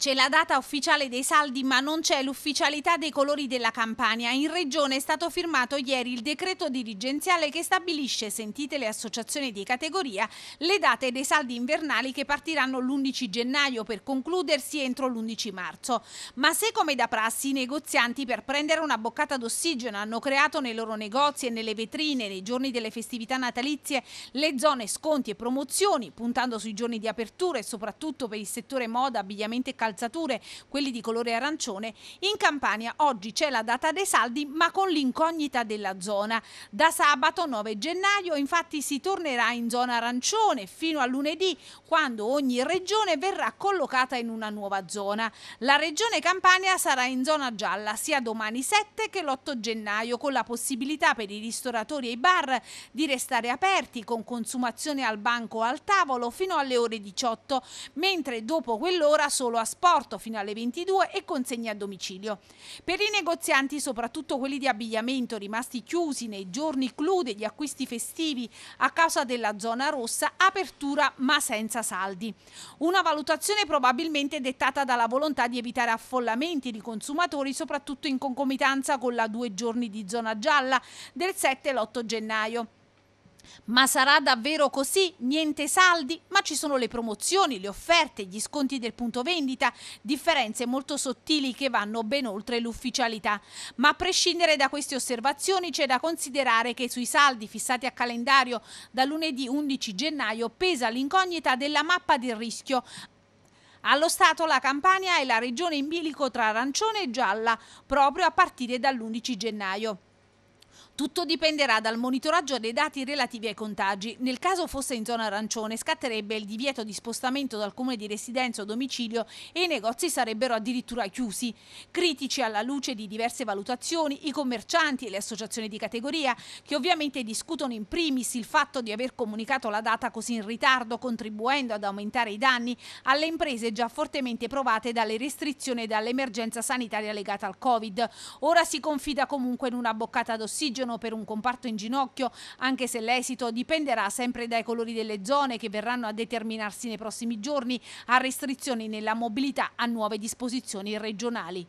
C'è la data ufficiale dei saldi, ma non c'è l'ufficialità dei colori della Campania. In regione è stato firmato ieri il decreto dirigenziale che stabilisce, sentite le associazioni di categoria, le date dei saldi invernali che partiranno l'11 gennaio per concludersi entro l'11 marzo. Ma se come da prassi i negozianti per prendere una boccata d'ossigeno hanno creato nei loro negozi e nelle vetrine nei giorni delle festività natalizie le zone sconti e promozioni, puntando sui giorni di apertura e soprattutto per il settore moda, abbigliamento e calzature, calzature, quelli di colore arancione, in Campania oggi c'è la data dei saldi ma con l'incognita della zona. Da sabato 9 gennaio infatti si tornerà in zona arancione fino a lunedì quando ogni regione verrà collocata in una nuova zona. La regione Campania sarà in zona gialla sia domani 7 che l'8 gennaio con la possibilità per i ristoratori e i bar di restare aperti con consumazione al banco o al tavolo fino alle ore 18 mentre dopo quell'ora solo a trasporto fino alle 22 e consegna a domicilio. Per i negozianti, soprattutto quelli di abbigliamento rimasti chiusi nei giorni clou degli acquisti festivi a causa della zona rossa, apertura ma senza saldi. Una valutazione probabilmente dettata dalla volontà di evitare affollamenti di consumatori, soprattutto in concomitanza con la due giorni di zona gialla del 7 e l'8 gennaio. Ma sarà davvero così? Niente saldi? Ma ci sono le promozioni, le offerte, gli sconti del punto vendita, differenze molto sottili che vanno ben oltre l'ufficialità. Ma a prescindere da queste osservazioni c'è da considerare che sui saldi fissati a calendario da lunedì 11 gennaio pesa l'incognita della mappa del rischio allo Stato la Campania è la regione in bilico tra arancione e gialla, proprio a partire dall'11 gennaio. Tutto dipenderà dal monitoraggio dei dati relativi ai contagi. Nel caso fosse in zona arancione scatterebbe il divieto di spostamento dal comune di residenza o domicilio e i negozi sarebbero addirittura chiusi. Critici alla luce di diverse valutazioni i commercianti e le associazioni di categoria che ovviamente discutono in primis il fatto di aver comunicato la data così in ritardo contribuendo ad aumentare i danni alle imprese già fortemente provate dalle restrizioni e dall'emergenza sanitaria legata al Covid. Ora si confida comunque in una boccata d'ossigeno sono per un comparto in ginocchio, anche se l'esito dipenderà sempre dai colori delle zone che verranno a determinarsi nei prossimi giorni, a restrizioni nella mobilità, a nuove disposizioni regionali.